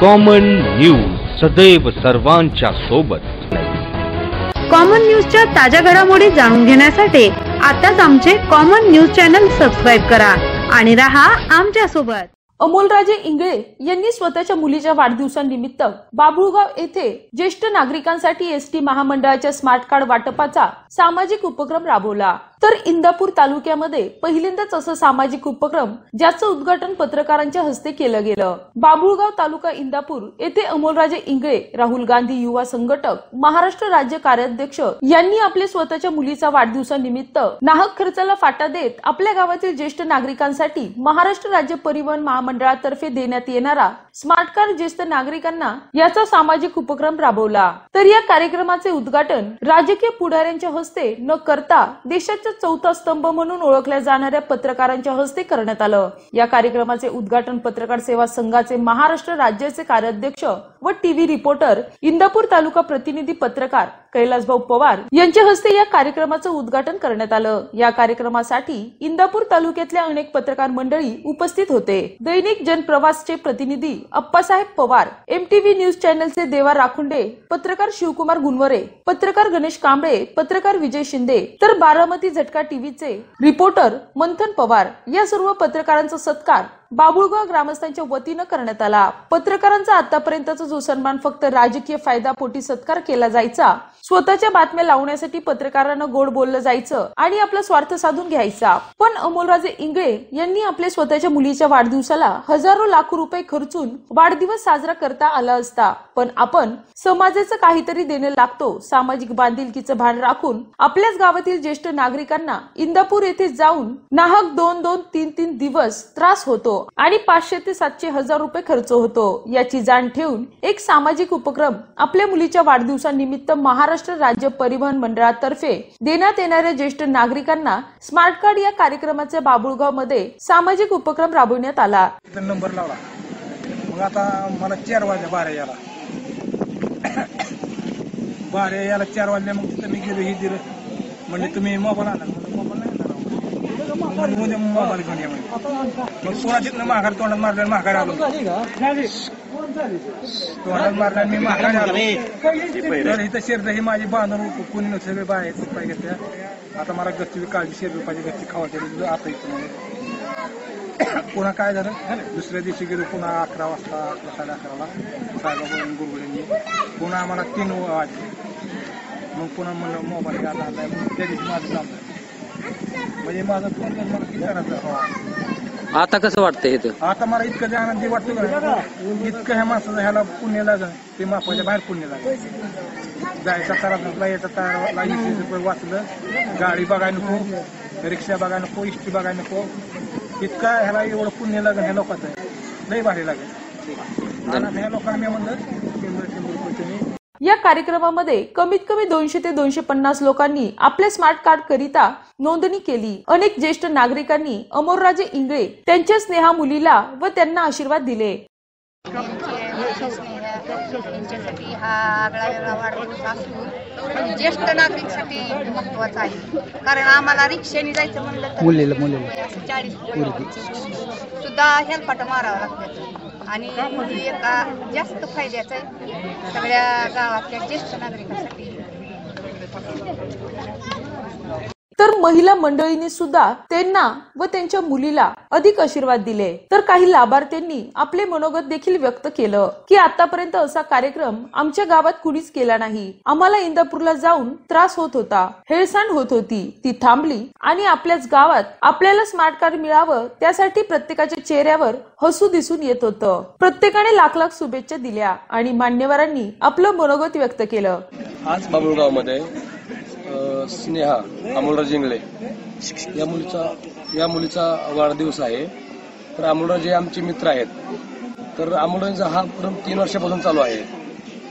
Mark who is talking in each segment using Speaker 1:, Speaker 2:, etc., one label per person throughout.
Speaker 1: Common news सदैव सर्वांच्या सोबत.
Speaker 2: कॉमन न्यूजच्या ताज्या घडामोडी जाणून घेण्यासाठी आताच आमचे कॉमन न्यूज चॅनल सबस्क्राईब करा आणि रहा आमच्यासोबत.
Speaker 3: अमोलराजे इंगळे यांनी स्वतःच्या मुलीच्या वाढदिवसानिमित्त बाबुळगाव येथे ज्येष्ठ नागरिकांसाठी एसटी महामंडळाच्या स्मार्ट कार्ड वाटपाचा सामाजिक उपक्रम राबवला. तर इंदापूर तालुक्यामध्ये पहिल्यांदाच असं सामाजिक उपक्रम ज्याचं उद्घाटन पत्रकारांच्या हस्ते केलं गेलं. बाबुळगाव तालुका इंदापूर येथे अमोलराजे इंगळे राहुल गांधी युवा संघटक महाराष्ट्र राज्य कार्याध्यक्ष यांनी आपल्या स्वतःच्या मुलीचा वाढदिवसानिमित्त नाहक खर्चाला फाटा देत आपल्या गावातील ज्येष्ठ नागरिकांसाठी महाराष्ट्र राज्य परिवहन महामंडळातर्फे देण्यात येणारा स्मार्ट कार्ड ज्येष्ठ नागरिकांना याचा सामाजिक उपक्रम राबवला. तर या कार्यक्रमाचे उद्घाटन राजकीय पुढाऱ्यांच्या हस्ते न करता देशाच्या चौथा स्तंभ म्हणून ओळखल्या जाणाऱ्या पत्रकारांच्या हस्ते करण्यात आलं. या कार्यक्रमाचे उद्घाटन पत्रकार सेवा संघाचे महाराष्ट्र राज्याचे कार्याध्यक्ष व टीव्ही रिपोर्टर इंदापूर तालुका प्रतिनिधी पत्रकार कैलासभाऊ पवार यांच्या हस्ते या कार्यक्रमाचं उद्घाटन करण्यात आलं. या कार्यक्रमासाठी इंदापूर तालुक्यातल्या अनेक पत्रकार मंडळी उपस्थित होते. दैनिक जनप्रवासचे प्रतिनिधी अप्पासाहेब पवार एमटीव्ही न्यूज चॅनलचे देवा राखुंडे पत्रकार शिवकुमार गुनवरे पत्रकार गणेश कांबळे पत्रकार विजय शिंदे तर बारामती झटका टीव्हीचे रिपोर्टर मंथन पवार. या सर्व पत्रकारांचा सत्कार बाबुळगाव ग्रामस्थांच्या वतीनं करण्यात आला. पत्रकारांचा आतापर्यंतचा जो सन्मान फक्त राजकीय फायदा पोटी सत्कार केला जायचा स्वतःच्या बातम्या लावण्यासाठी पत्रकारांना गोड बोललं जायचं आणि आपला स्वार्थ साधून घ्यायचा. पण अमोलराजे इंगळे यांनी आपल्या स्वतःच्या मुलीच्या वाढदिवसाला हजारो लाखो रुपये खर्चून वाढदिवस साजरा करता आला असता. पण आपण समाजाचं काहीतरी देणं लागतो. सामाजिक बांधिलकीचं भान राखून आपल्याच गावातील ज्येष्ठ नागरिकांना इंदापूर येथे जाऊन नाहक दोन दोन तीन तीन दिवस त्रास होतो. आणि पाचशे ते सातशे हजार रुपये खर्च होतो. याची जाण ठेवून एक सामाजिक उपक्रम आपल्या मुलीच्या वाढदिवसानिमित्त महाराष्ट्र राज्य परिवहन मंडळातर्फे देण्यात येणाऱ्या ज्येष्ठ नागरिकांना स्मार्ट कार्ड या कार्यक्रमाच्या बाबुळगावमध्ये सामाजिक उपक्रम राबविण्यात आला.
Speaker 4: नंबर लावला मग आता मला चार वाजल्या बारा याला. बारा याला चार वाजल्या मग तिथं मी गेलो हे दिलं. म्हणजे तुम्ही मोबाईल आणा. तिथनं माघार तोंडात मारलं आणि माघार आलो तोंडात मारलं आणि मी माघार आलो तर इथं शेरचं हे माझी बांधून कोणी नव्हतं सगळे बाय पाहिजे त्या आता मला गच्ची काळजी शेर पाहिजे गच्ची खावायची आता इथं म्हणजे पुन्हा काय झालं दुसऱ्या दिवशी गेलो पुन्हा अकरा वाजता अकरा साडे अकराला साहेबाबा गुरुगुरींनी पुन्हा आम्हाला तीन वाजले. मग पुन्हा म्हणलं मोबाईल घ्यायला आणलाय मग त्या दिवशी माझं काम म्हणजे माझा फोन घेऊन मला हो.
Speaker 5: आता कसं वाटतंय इथं?
Speaker 4: आता मला इतकं जे आनंदी वाटतं का इतकं ह्या माणसाचं ह्याला पुण्य लागलं ते मापाच्या बाहेर पुण्य लागलं. जायचा तारा यायचा तारा रुपये वाचलं गाडी बघाय नको रिक्षा बघाय नको इष्टी बघाय नको. इतका ह्याला एवढं पुण्य लागलं ह्या लोकांचं. लई भारी लागेल. ह्या लोकांना मी म्हणलं शंभर शंभर रुपये
Speaker 3: या कार्यक्रमामध्ये कमीत कमी दोनशे ते दोनशे पन्नास लोकांनी आपल्या स्मार्ट कार्ड करिता नोंदणी केली. अनेक ज्येष्ठ नागरिकांनी अमोलराजे इंगळे त्यांच्या स्नेहा मुलीला व त्यांना आशीर्वाद दिले.
Speaker 6: त्यांच्यासाठी हा आगळा वेगळा वाढदिवस असून ज्येष्ठ नागरिकसाठी महत्त्वाचा आहे. कारण आम्हाला रिक्षाने जायचं म्हणलं तर चाळीस सुद्धा हेलपाट मारावं लागतात. आणि ही एका जास्त फायद्याचं आहे. सगळ्या गावातल्या ज्येष्ठ नागरिकांसाठी.
Speaker 3: तर महिला मंडळींनी सुद्धा त्यांना व त्यांच्या मुलीला अधिक आशीर्वाद दिले. तर काही लाभार्थ्यांनी आपले मनोगत देखील व्यक्त केलं की आतापर्यंत असा कार्यक्रम आमच्या गावात कुणीच केला नाही. आम्हाला इंदापूरला जाऊन त्रास होत होता हेळसांड होत होती. ती थांबली आणि आपल्याच गावात आपल्याला स्मार्ट कार्ड मिळावं त्यासाठी प्रत्येकाच्या चेहऱ्यावर हसू दिसून येत होतं. प्रत्येकाने लाख लाख शुभेच्छा दिल्या आणि मान्यवरांनी आपलं मनोगत व्यक्त केलं.
Speaker 7: आज बाबुळगावमध्ये स्नेहा अमोलराज इंगळे या मुलीचा या मुलीचा वाढदिवस आहे. तर अमोलराज हे आमचे मित्र आहेत तर अमोलराजा हा उपक्रम तीन वर्षापासून चालू आहे.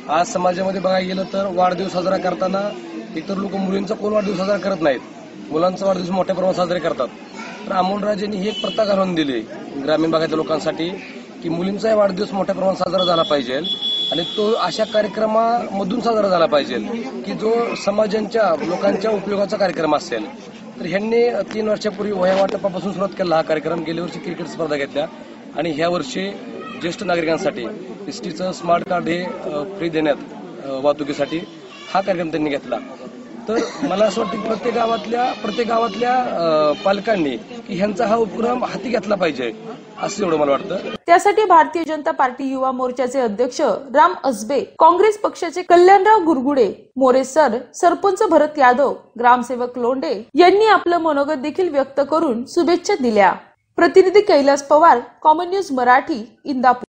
Speaker 7: आज समाजामध्ये बघायला गेलं तर वाढदिवस साजरा करताना इतर लोक मुलींचा कोण वाढदिवस साजरा करत नाहीत. मुलांचा वाढदिवस मोठ्या प्रमाणात साजरे करतात. तर अमोलराजेंनी ही एक प्रथा घालून दिली ग्रामीण भागातल्या लोकांसाठी की मुलींचाही वाढदिवस मोठ्या प्रमाणात साजरा झाला पाहिजे. आणि तो अशा कार्यक्रमामधून साजरा झाला पाहिजे की जो समाजांच्या लोकांच्या उपयोगाचा कार्यक्रम असेल. तर ह्यांनी तीन वर्षापूर्वी वया वाटपापासून सुरुवात केला हा कार्यक्रम. गेल्या वर्षी क्रिकेट स्पर्धा घेतल्या. आणि ह्या वर्षी ज्येष्ठ नागरिकांसाठी एस टीचं स्मार्ट कार्ड हे फ्री देण्यात वाहतुकीसाठी हा कार्यक्रम त्यांनी घेतला. तर मला असं वाटतं की प्रत्येक गावातल्या प्रत्येक गावातल्या पालकांनी की ह्यांचा हा उपक्रम हाती घेतला पाहिजे असं एवढं मला वाटतं.
Speaker 3: त्यासाठी भारतीय जनता पार्टी युवा मोर्चाचे अध्यक्ष राम असबे काँग्रेस पक्षाचे कल्याणराव गुरगुडे मोरे सर सरपंच भरत यादव ग्रामसेवक लोंडे यांनी आपलं मनोगत देखील व्यक्त करून शुभेच्छा दिल्या. प्रतिनिधी कैलास पवार कॉमन न्यूज मराठी इंदापूर.